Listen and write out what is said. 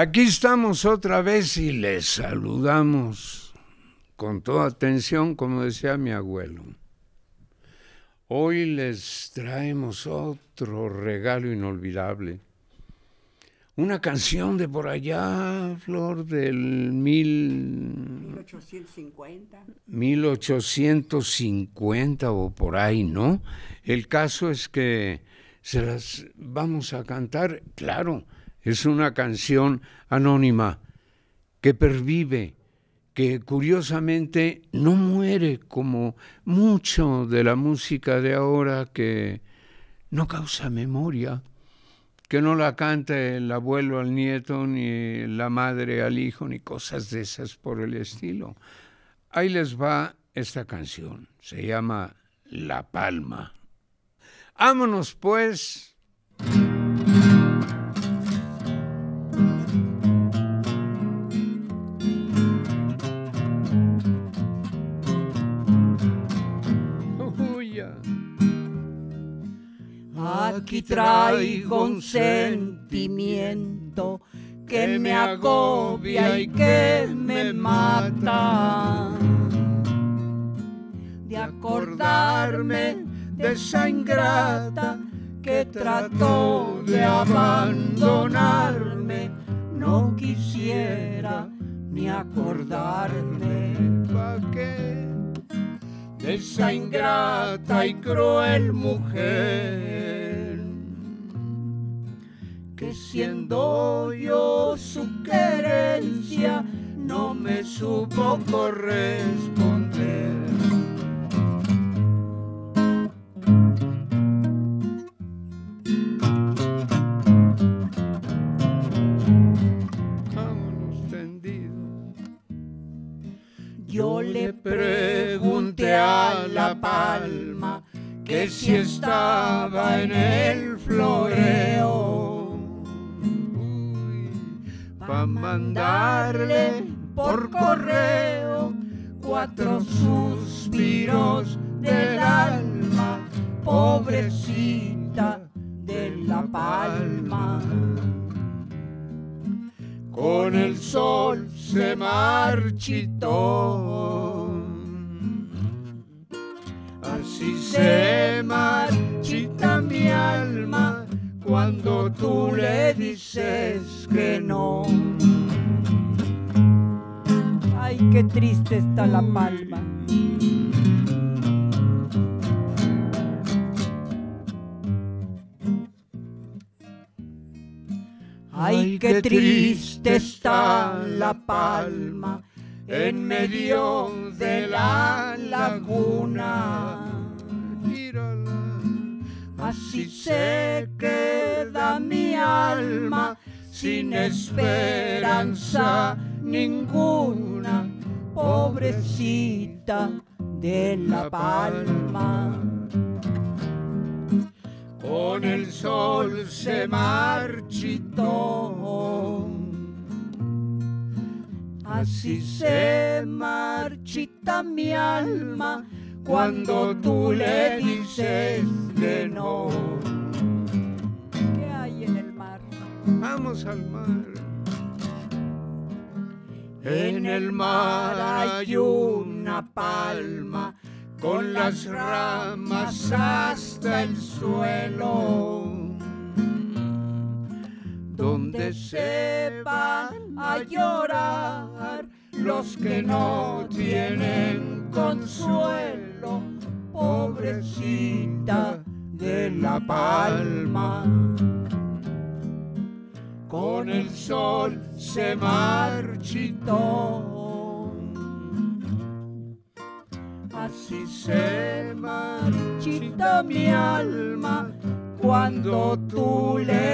Aquí estamos otra vez y les saludamos con toda atención, como decía mi abuelo. Hoy les traemos otro regalo inolvidable. Una canción de por allá, Flor, del mil... 1850. 1850 o por ahí, ¿no? El caso es que se las vamos a cantar, claro, es una canción anónima que pervive, que curiosamente no muere como mucho de la música de ahora que no causa memoria, que no la canta el abuelo al nieto, ni la madre al hijo, ni cosas de esas por el estilo. Ahí les va esta canción, se llama La Palma. Vámonos pues. Aquí traigo un sentimiento que me agobia y que me mata. De acordarme de esa ingrata que trató de abandonarme, no quisiera ni acordarme. ¿Pa' qué? Esa ingrata y cruel mujer que siendo yo su querencia no me supo corresponder. Que si estaba en el floreo pa mandarle por correo cuatro suspiros del alma, pobrecita de la palma. Con el sol se marchitó. Así se marchita mi alma cuando tú le dices que no. Ay, qué triste está la palma. Ay, qué triste está la palma en medio de la laguna. Así se queda mi alma sin esperanza ninguna, pobrecita de la palma. Con el sol se marchitó. Así se marchita mi alma cuando tú le dices que no. ¿Qué hay en el mar? Vamos al mar. En el mar hay una palma con las ramas hasta el suelo, donde se van a llorar los que no tienen consuelo, pobrecita de la palma. Con el sol se marchitó. Así se marchita mi alma cuando tú le